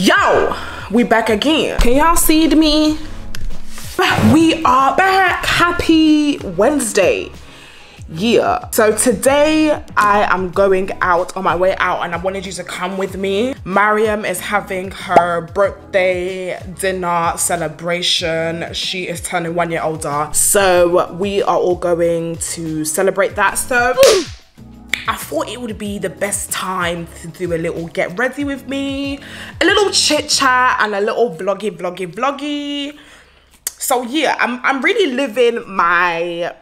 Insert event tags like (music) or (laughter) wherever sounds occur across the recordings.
Yo, we back again. Can y'all see me? We are back. Happy Wednesday. Yeah. So today I am going out on my way out and I wanted you to come with me. Mariam is having her birthday dinner celebration. She is turning one year older. So we are all going to celebrate that. So I thought it would be the best time to do a little get ready with me, a little chit chat and a little vloggy, vloggy, vloggy. So yeah, I'm, I'm really living my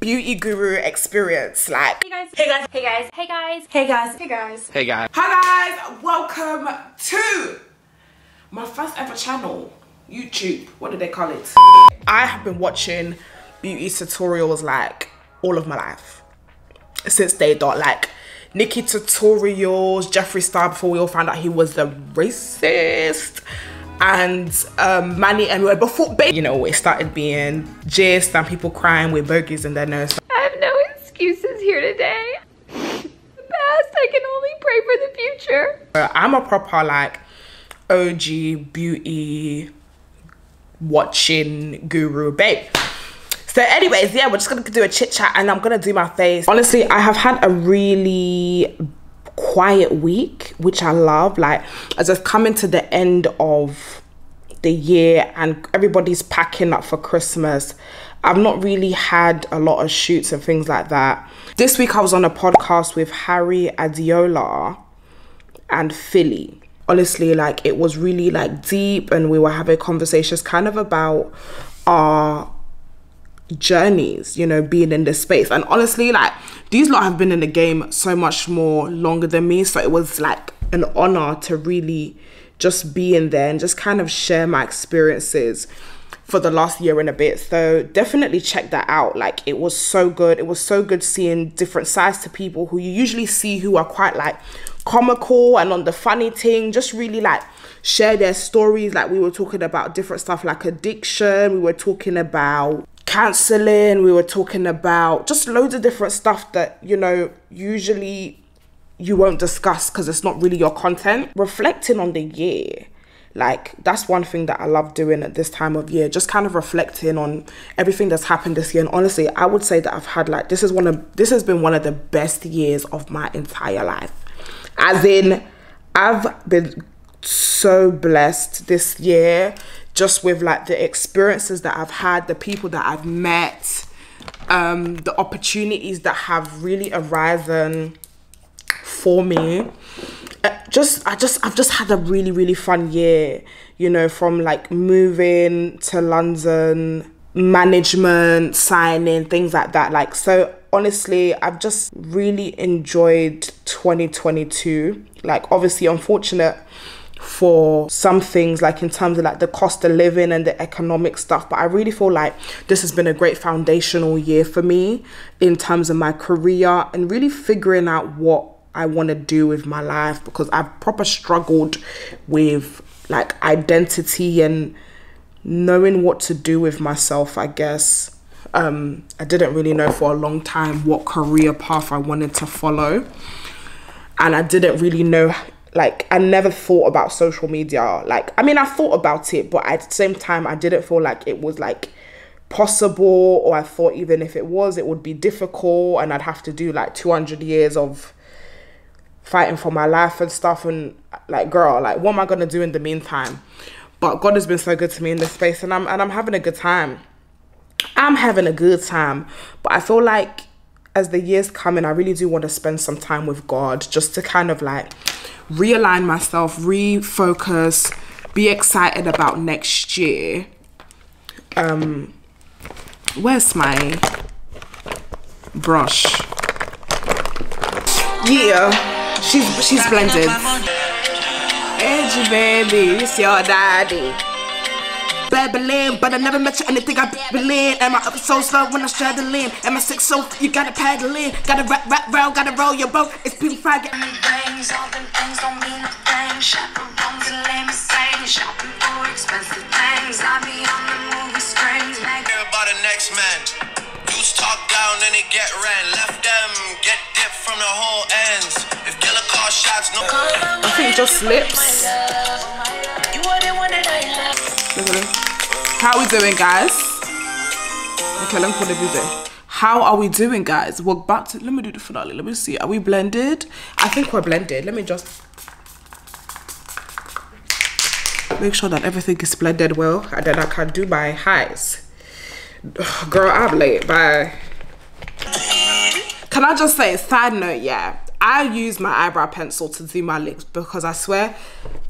beauty guru experience. Like, hey guys, hey guys, hey guys, hey guys, hey guys, hey guys, hey guys. Hi guys, welcome to my first ever channel, YouTube. What do they call it? I have been watching beauty tutorials like all of my life since day dot like Nikkie tutorials, Jeffree Star before we all found out he was the racist and um, Manny and before babe, you know it started being gist and people crying with burgers in their nose. I have no excuses here today. the (laughs) past, I can only pray for the future. Uh, I'm a proper like OG beauty watching guru babe. So anyways, yeah, we're just gonna do a chit chat and I'm gonna do my face. Honestly, I have had a really quiet week, which I love. Like, as I've come into the end of the year and everybody's packing up for Christmas, I've not really had a lot of shoots and things like that. This week I was on a podcast with Harry Adiola and Philly. Honestly, like it was really like deep and we were having conversations kind of about our journeys, you know, being in this space. And honestly, like these lot have been in the game so much more longer than me. So it was like an honor to really just be in there and just kind of share my experiences for the last year and a bit. So definitely check that out. Like it was so good. It was so good seeing different sides to people who you usually see who are quite like comical and on the funny thing, just really like share their stories. Like we were talking about different stuff like addiction. We were talking about counseling, we were talking about just loads of different stuff that, you know, usually you won't discuss because it's not really your content. Reflecting on the year. Like that's one thing that I love doing at this time of year, just kind of reflecting on everything that's happened this year. And honestly, I would say that I've had like this is one of this has been one of the best years of my entire life. As in, I've been so blessed this year just with like the experiences that I've had, the people that I've met, um, the opportunities that have really arisen for me. Uh, just I just I've just had a really really fun year, you know, from like moving to London, management, signing, things like that. Like so honestly, I've just really enjoyed 2022. Like obviously unfortunate for some things like in terms of like the cost of living and the economic stuff but i really feel like this has been a great foundational year for me in terms of my career and really figuring out what i want to do with my life because i've proper struggled with like identity and knowing what to do with myself i guess. Um, i didn't really know for a long time what career path i wanted to follow and i didn't really know like I never thought about social media. Like I mean I thought about it, but at the same time I didn't feel like it was like possible or I thought even if it was it would be difficult and I'd have to do like 200 years of fighting for my life and stuff and like girl like what am I going to do in the meantime? But God has been so good to me in this space and I'm and I'm having a good time. I'm having a good time, but I feel like as the years come in, I really do want to spend some time with God just to kind of like realign myself, refocus, be excited about next year. Um, where's my brush? Yeah, she's she's blended. Edgy baby, it's your daddy. Babylon, but I never met you anything I believe. Am I up so slow when I'm straddling? Am I sick so you gotta paddle in? Gotta rap, rap, round, gotta roll your boat. It's people fry getting me bangs. All them things don't mean a thing. Chaperones and lame insane. Shopping for expensive things. I be on the movie screens. Hear about the next man. Use talk down and it get ran. Left them, get dipped from the whole ends. If killer call shots, no. I think it just slips. Look at him. How are we doing, guys? Okay, let me put the video. How are we doing, guys? We're back to. Let me do the finale. Let me see. Are we blended? I think we're blended. Let me just make sure that everything is blended well, and then I can do my highs. (sighs) Girl, I'm late. Bye. Can I just say, side note, yeah, I use my eyebrow pencil to do my lips because I swear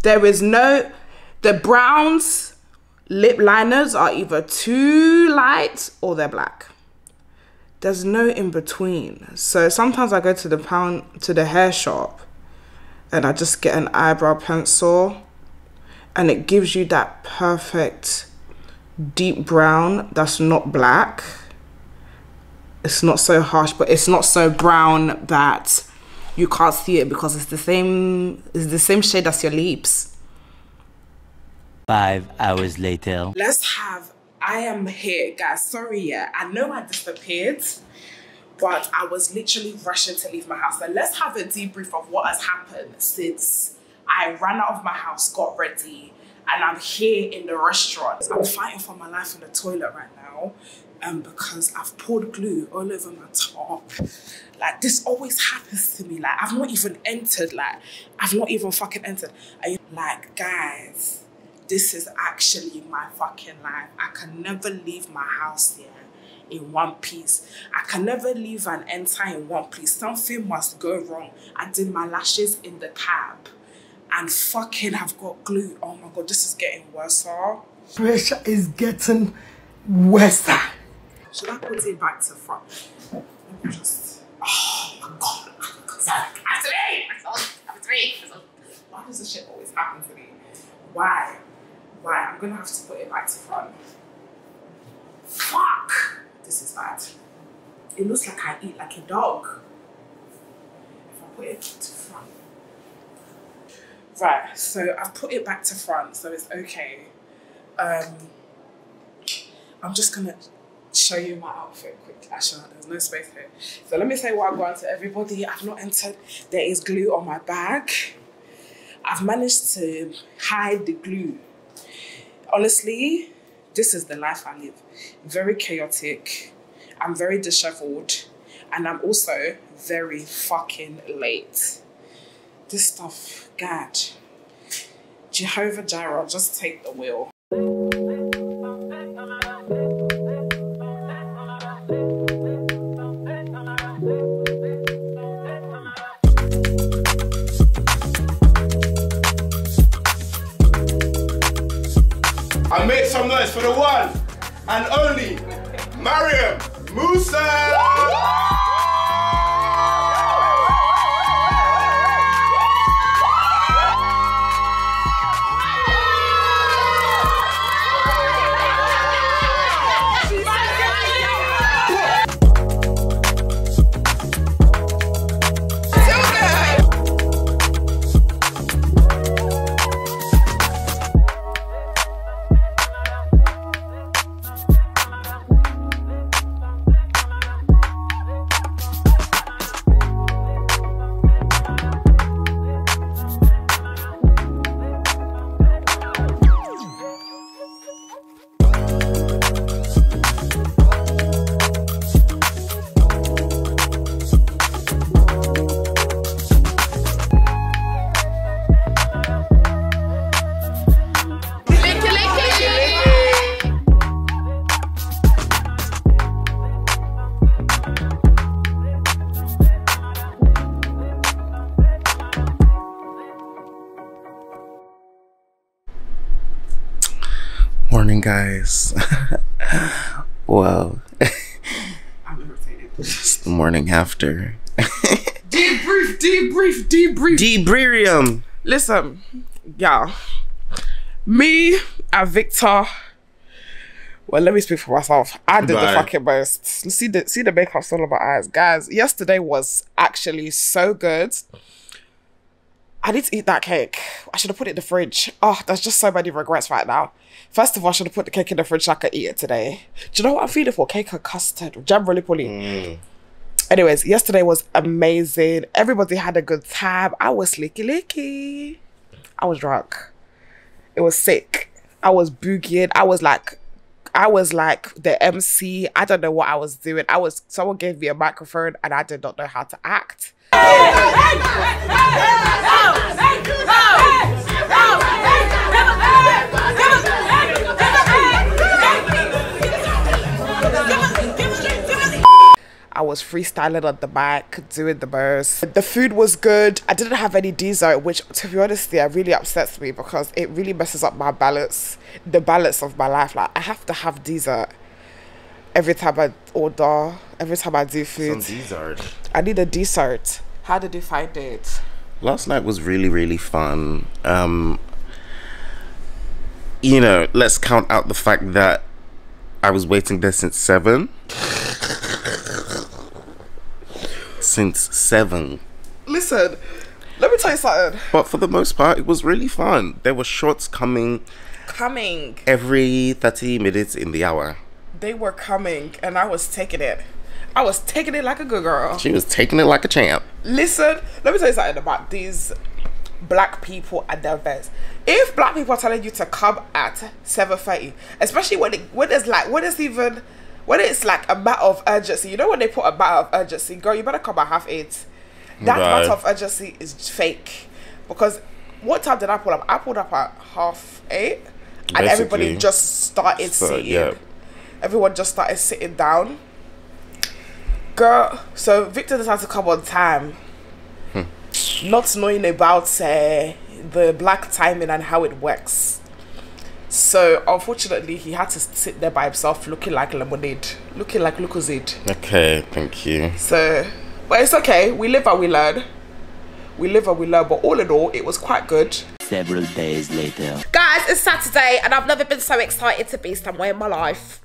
there is no, the browns lip liners are either too light or they're black. There's no in between. So sometimes I go to the pound, to the hair shop and I just get an eyebrow pencil and it gives you that perfect deep brown that's not black it's not so harsh but it's not so brown that you can't see it because it's the same it's the same shade as your lips Five hours later. let's have i am here guys sorry yeah i know i disappeared but i was literally rushing to leave my house so let's have a debrief of what has happened since i ran out of my house got ready and i'm here in the restaurant i'm fighting for my life in the toilet right now um, because I've poured glue all over my top. Like this always happens to me. Like I've not even entered. Like I've not even fucking entered. You're like, guys, this is actually my fucking life. I can never leave my house here in one piece. I can never leave and enter in one piece. Something must go wrong. I did my lashes in the cab and fucking have got glue. Oh my god, this is getting worse. huh? Pressure is getting worse. Should I put it back to front? Just. Oh my god. I'm three. I'm three. Why does this shit always happen to me? Why? Why? I'm gonna have to put it back to front. Fuck! This is bad. It looks like I eat like a dog. If I put it to front. Right, so I've put it back to front, so it's okay. Um, I'm just gonna show you my outfit quick. Actually, there's no space here. So let me say what I've gone to everybody. I've not entered. There is glue on my bag. I've managed to hide the glue. Honestly, this is the life I live. Very chaotic. I'm very disheveled. And I'm also very fucking late. This stuff, God. Jehovah Jireh, just take the wheel. (laughs) Well, it's (laughs) the morning after. (laughs) Debrief, debrief, debrief. Debririum. Listen, y'all. Me and Victor. Well, let me speak for myself. I did the fucking most. See the see the makeup's all on my eyes, guys. Yesterday was actually so good. I need to eat that cake. I should have put it in the fridge. Oh, there's just so many regrets right now. First of all, I should have put the cake in the fridge so I could eat it today. Do you know what I'm feeling for? Cake and custard. Jam roly poly. Anyways, yesterday was amazing. Everybody had a good time. I was slicky licky. I was drunk. It was sick. I was boogieing. I was like, I was like the MC. I don't know what I was doing. I was someone gave me a microphone and I did not know how to act. Was freestyling on the mic, doing the most. The food was good. I didn't have any dessert, which, to be honest, yeah, really upsets me because it really messes up my balance, the balance of my life. Like, I have to have dessert every time I order, every time I do food. Some dessert. I need a dessert. How did you find it? Last night was really, really fun. Um, you know, let's count out the fact that I was waiting there since seven. (laughs) since seven. Listen, let me tell you something. But for the most part, it was really fun. There were shots coming Coming. every 30 minutes in the hour. They were coming, and I was taking it. I was taking it like a good girl. She was taking it like a champ. Listen, let me tell you something about these black people at their events. If black people are telling you to come at seven thirty, especially when it when it's like when it's even when it's like a matter of urgency, you know when they put a matter of urgency, girl, you better come at half eight. That Right. matter of urgency is fake because what time did I pull up? I pulled up at half eight, and everybody just started So, sitting. yeah. Everyone just started sitting down. Girl, so Victor decided to come on time not knowing about uh, the black timing and how it works. So unfortunately, he had to sit there by himself, looking like lemonade, looking like Lucozade. Okay, thank you. So, but it's okay. We live and we learn. We live and we learn. But all in all, it was quite good. Several days later. Guys, it's Saturday and I've never been so excited to be somewhere in my life.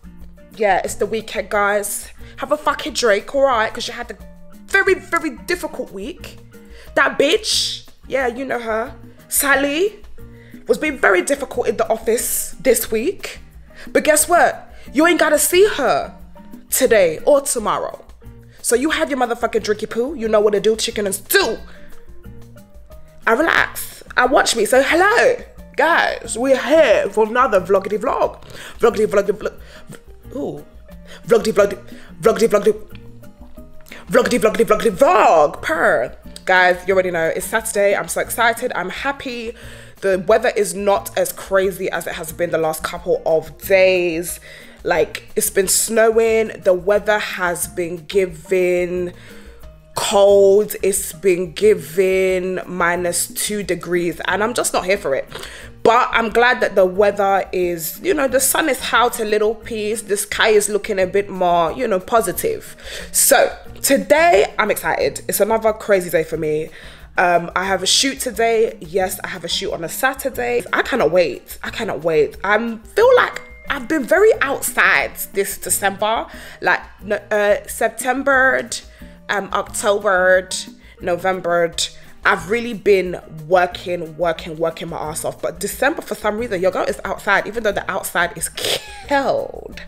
Yeah, it's the weekend, guys. Have a fucking drink, alright? Because you had a very, very difficult week. That bitch, yeah, you know her, Sally, was being very difficult in the office this week. But guess what? You ain't gotta see her today or tomorrow. So you have your motherfucking drinky poo. You know what to do, chicken and stew and relax and watch me. So hello, guys. We're here for another vloggity vlog. Vloggity vloggity vlog. Ooh. Vloggity vloggity vloggity vloggity vloggity vloggity vloggity vlog. Per. Guys, you already know it's Saturday. I'm so excited. I'm happy. The weather is not as crazy as it has been the last couple of days. Like it's been snowing. The weather has been giving cold. It's been giving minus two degrees, and I'm just not here for it. But I'm glad that the weather is, you know, the sun is out a little piece. The sky is looking a bit more, you know, positive. So today, I'm excited. It's another crazy day for me. Um, I have a shoot today. Yes, I have a shoot on a Saturday. I cannot wait. I cannot wait. I feel like I've been very outside this December, like uh, September, um, October, November. I've really been working, working, working my ass off. But December, for some reason, your girl is outside, even though the outside is killed.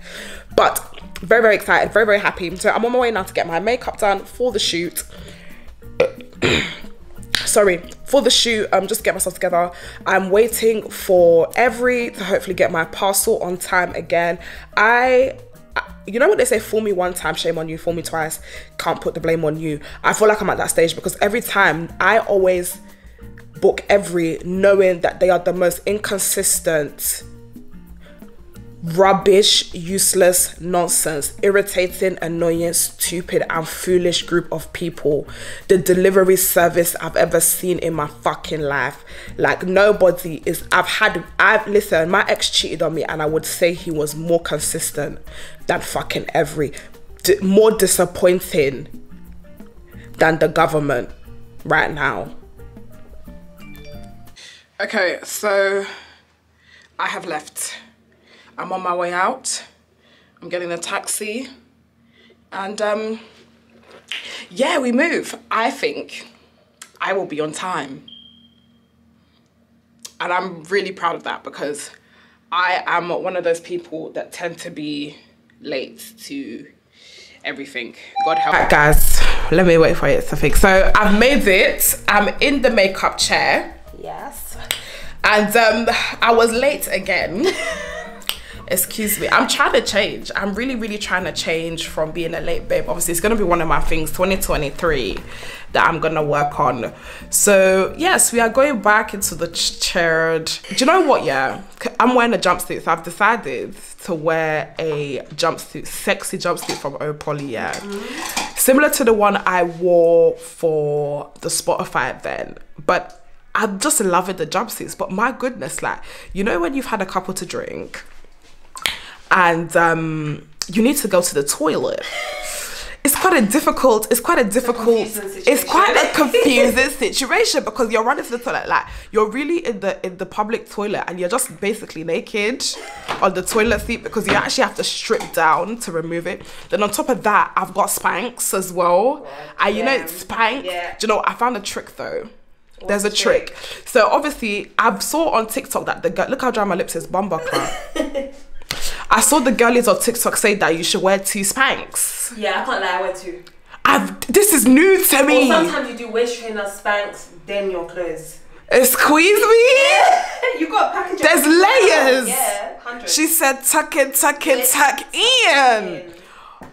But very, very excited, very, very happy. So I'm on my way now to get my makeup done for the shoot sorry for the shoot um just get myself together. I'm waiting for Evri to hopefully get my parcel on time again. I I- you know what they say fool me one time shame on you. Fool me twice can't put the blame on you. I feel like i'm at that stage because every time i always book Evri knowing that they are the most inconsistent rubbish, useless, nonsense, irritating, annoying, stupid, and foolish group of people. The delivery service I've ever seen in my fucking life. Like nobody is. I've had. I've listen. My ex cheated on me, and I would say he was more consistent than fucking Evri. More disappointing than the government right now. Okay, so I have left. I'm on my way out. I'm getting a taxi. And um yeah, we move. I think I will be on time. And I'm really proud of that because I am one of those people that tend to be late to everything. God help. Right, guys, let me wait for it to fix. So I've made it. I'm in the makeup chair. Yes. And um, I was late again. (laughs) Excuse me. I'm trying to change. I'm really, really trying to change from being a late babe. Obviously, it's going to be one of my things, 2023, that I'm going to work on. So, yes, we are going back into the ch- chair. Do you know what? Yeah. i'm wearing a jumpsuit. So, I've decided to wear a jumpsuit, sexy jumpsuit from Opoly. Yeah. Mm-hmm. Similar to the one I wore for the Spotify event. But I'm just loving the jumpsuits. But my goodness, like, you know, when you've had a couple to drink and um, you need to go to the toilet. It's quite a difficult. It's quite a difficult. confusing It's quite a (laughs) confusing situation because you're running to the toilet, like you're really in the in the public toilet, and you're just basically naked on the toilet seat because you actually have to strip down to remove it. Then on top of that, I've got Spanx as well, and you know Yeah. Spanx. Yeah. Do you know? I found a trick though. There's a trick. So obviously, I saw on TikTok that the girl. Look how dry my lips is. Bumbucker. (laughs) I saw the girlies on TikTok say that you should wear two Spanx. Yeah, I can't lie, I wear two. I've. This is new to me. sometimes you do waist trainer, Spanx, then your clothes. Squeeze me. (laughs) you got a package. There's layers. Yeah, hundred. She said tuck in, tuck in, tuck in.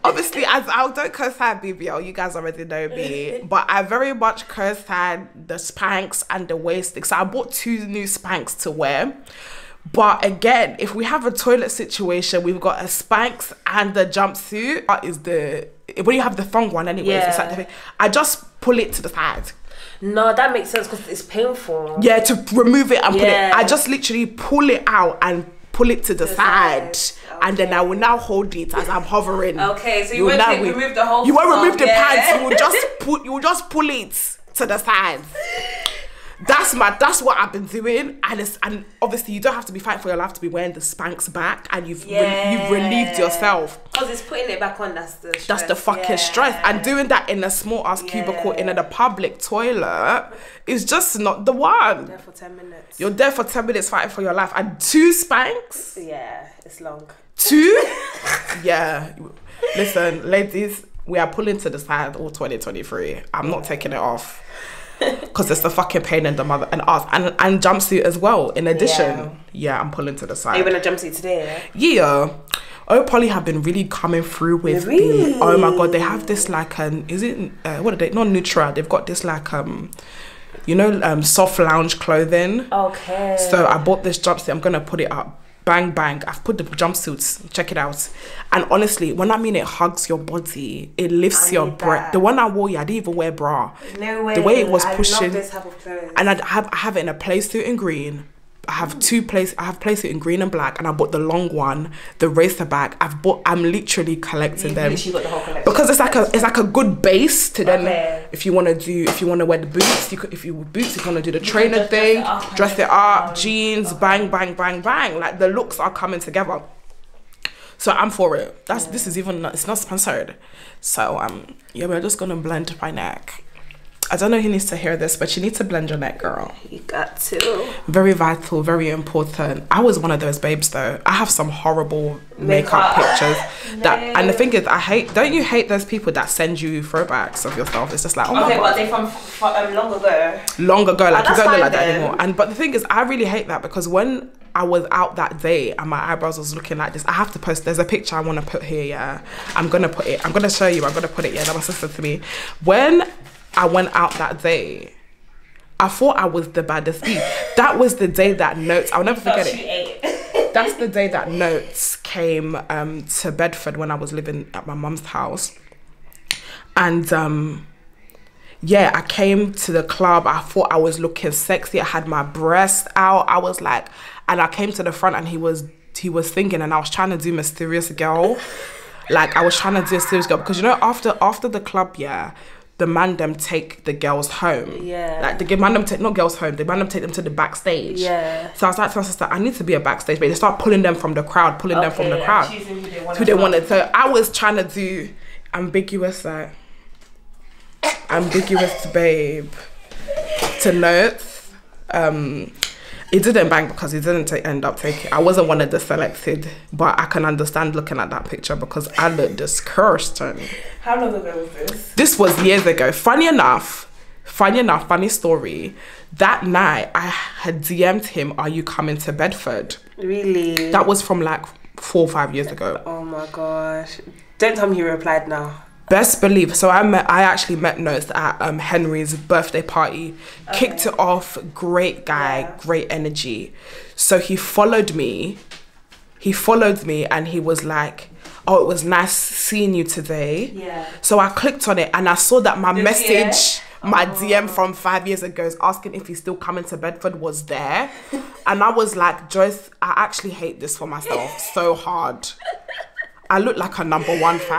Obviously, as I don't co-sign BBL, you guys already know me, (laughs) but I very much co-sign the Spanx and the waist. So I bought two new Spanx to wear. But again, if we have a toilet situation, we've got a Spanx and the jumpsuit. That is the when you have the thong one, anyways. It's like the, I just pull it to the side. No, that makes sense because it's painful. Yeah, to remove it and put it. Yeah. I just literally pull it out and pull it to the, the side. side. And then I will now hold it as I'm hovering. Okay, so you will won't remove the whole You won't remove the yeah. pants. You will just (laughs) put. You will just pull it to the side. That's my. That's what I've been doing, and it's and obviously you don't have to be fighting for your life to be wearing the Spanx back, and you've re- you've relieved yourself. Because it's putting it back on. That's the. That's the fucking yeah. stress. And doing that in a small ass cubicle in a public toilet is just not the one. You're There for ten minutes. You're there for 10 minutes fighting for your life. And two Spanx? yeah, it's long. Two? (laughs) yeah. Listen, ladies, we are pulling to the side all 2023. I'm not taking it off. (laughs) Because it's the fucking pain in the mother and ass. And, and jumpsuit as well, in addition. Yeah. Yeah, I'm pulling to the Are side. you in a jumpsuit today? Yeah. Oh, Polly have been really coming through with Really? the. Oh my god, they have this like an. Is it uh, what are they? Not Nutra. They've got this like um, you know, um, soft lounge clothing. Okay. So I bought this jumpsuit. I'm gonna put it up. Bang bang. I've put the jumpsuits. Check it out. And honestly, when I mean it hugs your body, it lifts your breath. The one I wore, yeah, I didn't even wear bra. No way. The way it was I pushing. love this type of clothes. And I have I have it in a play suit in green. I have two place. I have placed it in green and black, and I bought the long one, the racer back. I've bought. I'm literally collecting You've them. literally the because it's like a it's like a good base to then Okay. if you want to do if you want to wear the boots you could if you boots if you want to do the trainer just dress thing it up dress it up jeans bang bang bang bang. Like the looks are coming together. So I'm for it. That's this is even not, it's not sponsored. So um yeah we're just gonna blend my neck I don't know who needs to hear this but you need to blend your neck girl you got to. very vital, very important. I was one of those babes though. I have some horrible makeup, Makeup. pictures that (laughs) and the thing is I hate don't you hate those people that send you throwbacks of yourself? It's just like oh my Okay, but they from, from um, long ago. long ago, like you don't look like that anymore. And but the thing is I really hate that because when I was out that day and my eyebrows was looking like this. I have to post. There's a picture I want to put here. Yeah, I'm gonna put it. I'm gonna show you. I'm gonna put it. Yeah, that my sister to me. When I went out that day, I thought I was the baddest bee. That was the day that Not3s. I'll never forget it. (laughs) That's the day that Not3s came um, to Bedford when I was living at my mum's house, and um, yeah, I came to the club. I thought I was looking sexy. I had my breast out. I was like, and I came to the front, and he was he was thinking, and I was trying to do mysterious girl, like I was trying to do mysterious girl because you know after after the club, yeah. The man them take the girls home. Yeah. Like the man them take not girls home. The man them take them to the backstage. Yeah. So I was like to my sister, I need to be a backstage, but they start pulling them from the crowd, pulling them from the and crowd. choosing who they wanted Who they wanted. So I was trying to do ambiguous like ambiguous babe to Not3s. Um It didn't bang because he didn't end up taking. I wasn't one of the selected, but I can understand looking at that picture because I look disgusting. How long ago was this? This was years ago. Funny enough, funny enough, funny story. That night, I had DM'd him, "Are you coming to Bedford?" Really? That was from like four or five years ago. oh my gosh. Don't tell me he replied now. Best believe. So I met. I actually met Not3s at um, Henry's birthday party. Kicked it off. Great guy. Yeah. Great energy. So he followed me. He followed me, and he was like, "Oh, it was nice seeing you today." Yeah. So I clicked on it, and I saw that my The message. My Oh. DM from five years ago is asking if he's still coming to Bedford was there. And I was like, Joyce, I actually hate this for myself so hard. I look like a number one fan.